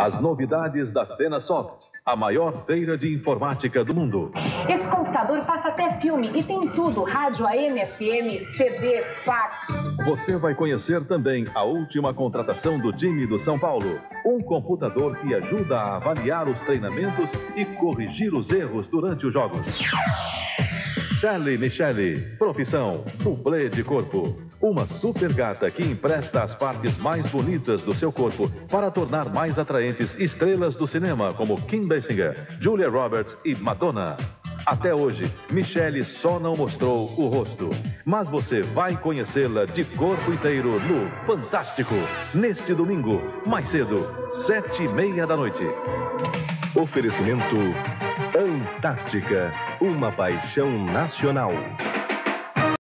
As novidades da Fenasoft, a maior feira de informática do mundo. Esse computador passa até filme e tem tudo: rádio AM, FM, CD, fax. Você vai conhecer também a última contratação do time do São Paulo. Um computador que ajuda a avaliar os treinamentos e corrigir os erros durante os jogos. Shelly Michele, profissão, dublê de corpo. Uma super gata que empresta as partes mais bonitas do seu corpo para tornar mais atraentes estrelas do cinema como Kim Basinger, Julia Roberts e Madonna. Até hoje, Michelle só não mostrou o rosto, mas você vai conhecê-la de corpo inteiro no Fantástico, neste domingo, mais cedo, sete e meia da noite. Oferecimento Antártica, uma paixão nacional.